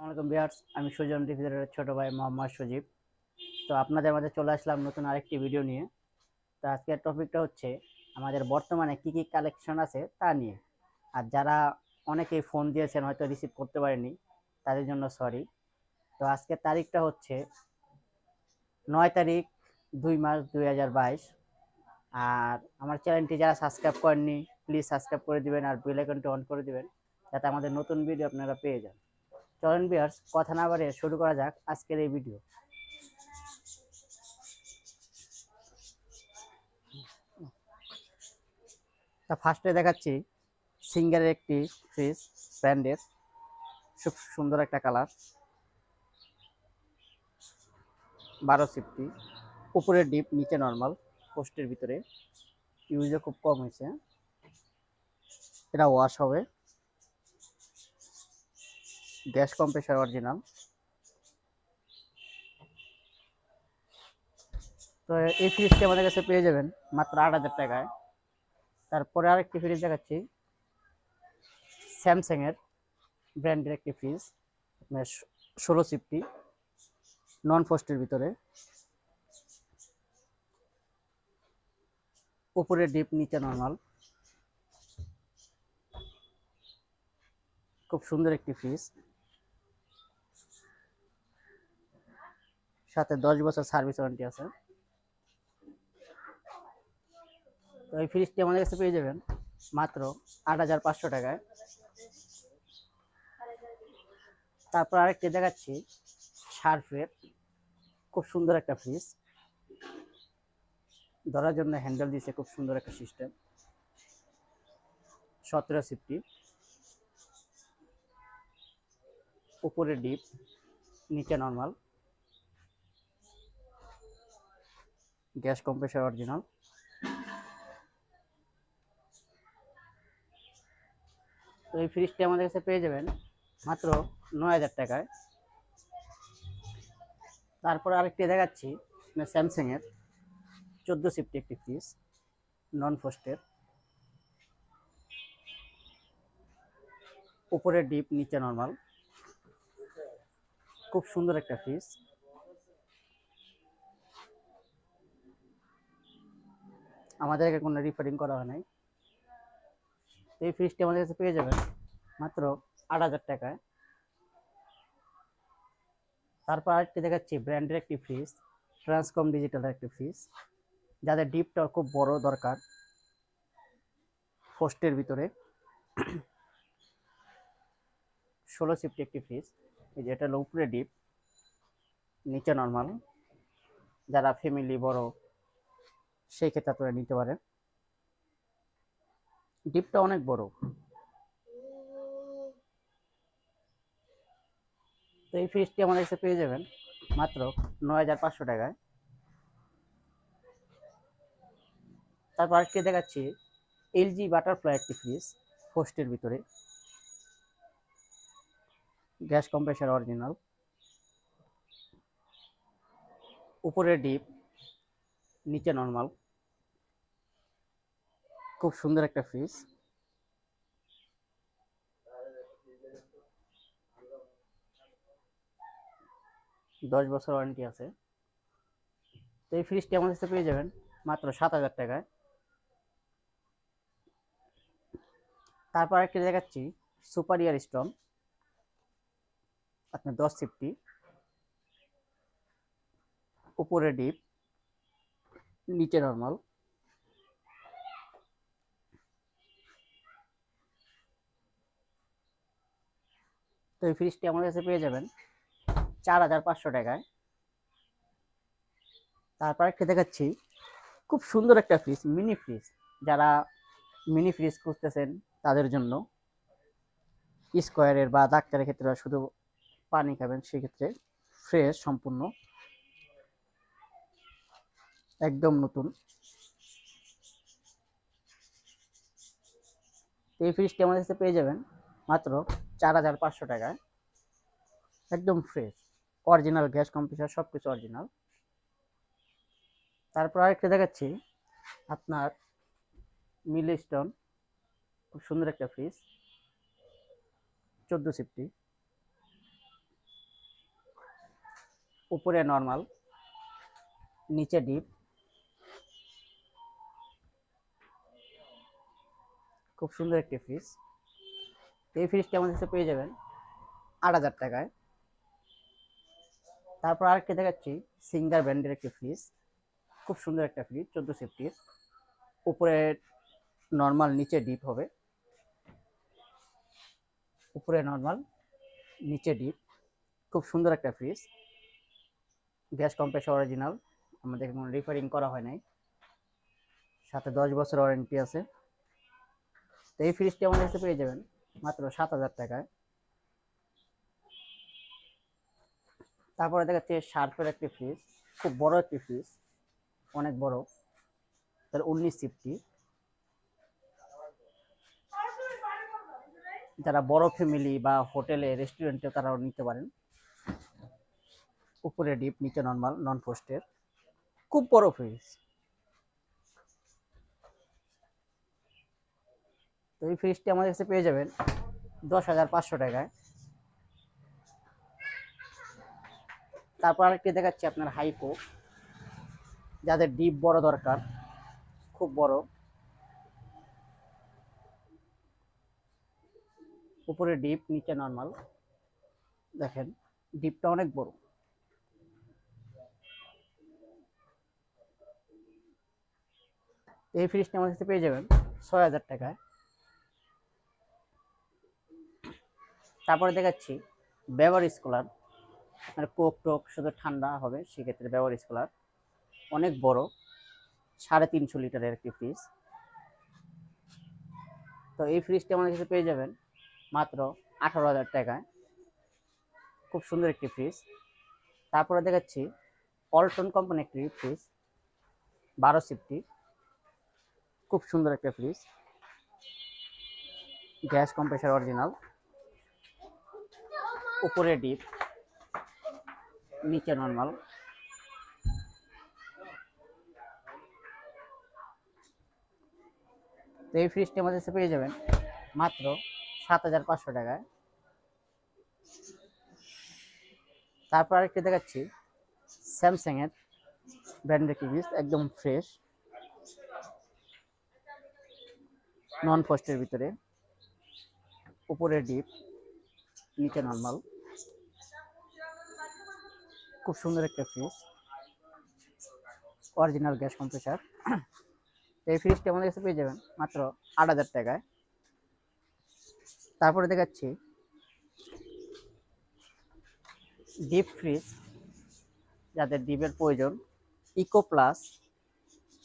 আসসালামাইকুম বিয়ার্স আমি সুজন রিফিজারের ছোটো ভাই মোহাম্মদ সজীব। তো আপনাদের মাঝে চলে আসলাম নতুন আরেকটি ভিডিও নিয়ে। তো আজকের টপিকটা হচ্ছে আমাদের বর্তমানে কি কি কালেকশন আছে তা নিয়ে। আর যারা অনেকেই ফোন দিয়েছেন, হয়তো রিসিভ করতে পারেনি, তাদের জন্য সরি তো আজকের তারিখটা হচ্ছে নয় তারিখ দুই মাস দুই হাজার বাইশ। আর আমার চ্যানেলটি যারা সাবস্ক্রাইব করেননি প্লিজ সাবস্ক্রাইব করে দিবেন আর বেল আইকনটি অন করে দিবেন, যাতে আমাদের নতুন ভিডিও আপনারা পেয়ে যান। চলেন বিয়ার্স কথা না বাড়িয়ে শুরু করা যাক আজকের এই ভিডিও তা ফার্স্টে দেখাচ্ছি সিঙ্গারের একটি ফ্রিজ ব্র্যান্ডের। খুব সুন্দর একটা কালার বারো সিফটি। উপরে ডিপ নিচে নর্মাল পোস্টের ভিতরে। ইউজও খুব কম হয়েছে। এটা ওয়াশ হবে। গ্যাস কম্প্রেসার অরিজিনাল তো এই ফ্রিজটি আমাদের কাছে পেয়ে যাবেন মাত্র আট হাজার টাকায়। তারপরে আরেকটি ফ্রিজ দেখাচ্ছি। স্যামসাংয়ের ব্র্যান্ডের একটি ফ্রিজ আপনার ষোলো সিফটি নন পোস্টের ভিতরে। উপরে ডিপ নিচে নর্মাল খুব সুন্দর একটি ফ্রিজ সাথে দশ বছর সার্ভিস ওয়ারেন্টি আছে। তো এই ফ্রিজটি আমাদের কাছে পেয়ে যাবেন মাত্র আট হাজার পাঁচশো টাকায়। তারপর আরেকটি দেখাচ্ছি শার্ফের খুব সুন্দর একটা ফ্রিজ ধরার জন্য হ্যান্ডেল দিয়েছে খুব সুন্দর একটা সিস্টেম সতেরো সিফটি উপরে ডিপ নিচে নর্মাল গ্যাস কম্প্রেসার অরিজিনাল। তো এই ফ্রিজটি আমাদের কাছে পেয়ে যাবেন মাত্র নয় হাজার টাকায়। তারপর আরেকটি দেখাচ্ছি স্যামসাংয়ের, চোদ্দ সিফটি একটি ফ্রিজ নন ফোস্টের উপরে ডিপ, নিচে নর্মাল। খুব সুন্দর একটা ফ্রিজ। আমাদেরকে কোনো রিফারিং করা হয় নাই। এই ফ্রিজটি আমাদের কাছে পেয়ে যাবেন মাত্র আট হাজার টাকায়। তারপর আরেকটি দেখাচ্ছি ব্র্যান্ডের একটি ফ্রিজ ট্রান্সকম ডিজিটালের একটি ফ্রিজ যাদের ডিপটা খুব বড় দরকার পোস্টের ভিতরে। ষোলো সিফটি একটি ফ্রিজ এই যে এটা উপরে ডিপ নিচে নর্মাল যারা ফ্যামিলি বড় সেই ক্ষেত্রে আপনারা নিতে পারেন। ডিপটা অনেক বড়। তো এই ফ্রিজটি আমাদের কাছে পেয়ে যাবেন মাত্র নয় হাজার পাঁচশো টাকায়। তারপর আরেকটি দেখাচ্ছি এলজি বাটারফ্লাই একটি ফ্রিজ পোস্টের ভিতরে। Gas compressor original. উপরে ডিপ, নিচে নর্মাল। খুব সুন্দর একটা ফ্রিজ দশ বছর ওয়ারেন্টি আছে। তো এই ফ্রিজটি আমাদের কাছে পেয়ে যাবেন মাত্র সাত হাজার টাকায়। তারপর একটি দেখাচ্ছি, সুপার ইয়ার স্টোন আপনার দশ ফিফটি উপরে ডিপ, নিচে নর্মাল। তো এই ফ্রিজটি আমাদের কাছে পেয়ে যাবেন চার হাজার পাঁচশো টাকায়। তারপর একটা দেখাচ্ছি, খুব সুন্দর একটা ফ্রিজ মিনি ফ্রিজ যারা মিনি ফ্রিজ খুঁজতেছেন তাদের জন্য স্কোয়ারের বা ডাক্তারের ক্ষেত্রে শুধু পানি খাবেন, সেক্ষেত্রে ফ্রেশ সম্পূর্ণ একদম নতুন। এই ফ্রিজটি আমাদের কাছে পেয়ে যাবেন মাত্র চার হাজার পাঁচশো টাকায় একদম ফ্রেশ অরিজিনাল গ্যাস কম্প্রেসার সব কিছু অরিজিনাল তারপর আরেকটা দেখাচ্ছি। আপনার মিল স্টোন খুব সুন্দর একটা ফ্রিজ চোদ্দ সিফটি উপরে নর্মাল নিচে ডিপ খুব সুন্দর একটি ফ্রিজ এই ফ্রিজটি আমাদের কাছে পেয়ে যাবেন আট হাজার টাকায়। তারপর আরেকটি দেখাচ্ছি সিঙ্গার ব্র্যান্ডের একটি ফ্রিজ খুব সুন্দর একটা ফ্রিজ চোদ্দ সেফটির উপরে নর্মাল নিচে ডিপ হবে। উপরে নর্মাল নিচে ডিপ খুব সুন্দর একটা ফ্রিজ গ্যাস কম্প্রেসর অরিজিনাল আমাদের কোনো রিপেয়ারিং করা হয় নাই। সাথে দশ বছর ওয়ারেন্টি আছে। তো এই ফ্রিজটি আমাদের কাছে পেয়ে যাবেন মাত্র সাত হাজার টাকায়। তারপরে দেখাচ্ছে শার্পের একটি ফ্রিজ খুব বড় একটি ফ্রিজ অনেক বড়। তার উনিশ সিফটি যারা বড় ফ্যামিলি বা হোটেলে রেস্টুরেন্টে তারাও নিতে পারেন। উপরে ডিপ নিচে নর্মাল নন পোস্টের খুব বড় ফ্রিজ তো এই ফ্রিজটি আমাদের কাছে পেয়ে যাবেন দশ হাজার পাঁচশো টাকায়। তারপর আরেকটি দেখাচ্ছি আপনার হাইপো যাদের ডিপ বড় দরকার, খুব বড়। উপরে ডিপ নিচে নর্মাল দেখেন ডিপটা অনেক বড়। এই ফ্রিজটা আমার কাছে পেয়ে যাবেন ছয় হাজার টাকায়। তারপরে দেখাচ্ছি ব্যবহার স্কলার মানে কোক টোক শুধু ঠান্ডা হবে, সেক্ষেত্রে ব্যবহার স্কলার অনেক বড়, সাড়ে তিনশো লিটারের একটি ফ্রিজ তো এই ফ্রিজটি আমাদের কাছে পেয়ে যাবেন মাত্র আঠারো হাজার টাকায়। খুব সুন্দর একটি ফ্রিজ তারপরে দেখাচ্ছি অল্টন কোম্পানি একটি ফ্রিজ বারো সিফটি খুব সুন্দর একটা ফ্রিজ গ্যাস কম্প্রেসার অরিজিনাল উপরে ডিপ, নিচে নর্মাল তো এই ফ্রিজটি আমাদের পেয়ে যাবেন মাত্র সাত হাজার পাঁচশো টাকায়। তারপর আরেকটি দেখাচ্ছি স্যামসাং এর ব্র্যান্ডের ফ্রিজ একদম ফ্রেশ নন পোস্টের ভিতরে। উপরে ডিপ, নিচে নর্মাল খুব সুন্দর একটা ফ্রিজ অরিজিনাল গ্যাস কম্প্রেসার এই ফ্রিজটি আমাদের কাছে পেয়ে যাবেন মাত্র আট হাজার টাকায়। তারপরে দেখাচ্ছি। ডিপ ফ্রিজ যাদের ডিপের প্রয়োজন। ইকো প্লাস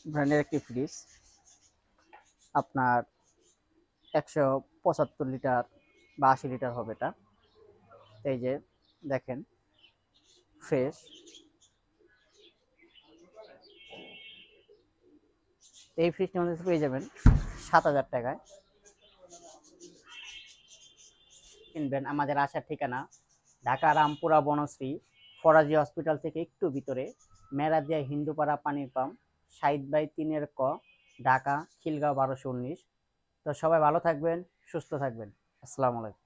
ব্র্যান্ডের একটি ফ্রিজ আপনার একশো পঁচাত্তর লিটার বা আশি লিটার হবে এটা। এই যে দেখেন। ফ্রেশ। এই ফ্রিজটি আমাদের পেয়ে যাবেন সাত হাজার টাকায়। কিনবেন আমাদের আসার ঠিকানা ঢাকা রামপুরা বনশ্রী, ফরাজি হসপিটাল থেকে একটু ভিতরে, মেরাদিয়া হিন্দুপাড়া পানির পাম্প সাইদ বাই তিনের ক, ঢাকা খিলগাঁও বারোশো তো সবাই ভালো থাকবেন, সুস্থ থাকবেন। আসসালামু আলাইকুম।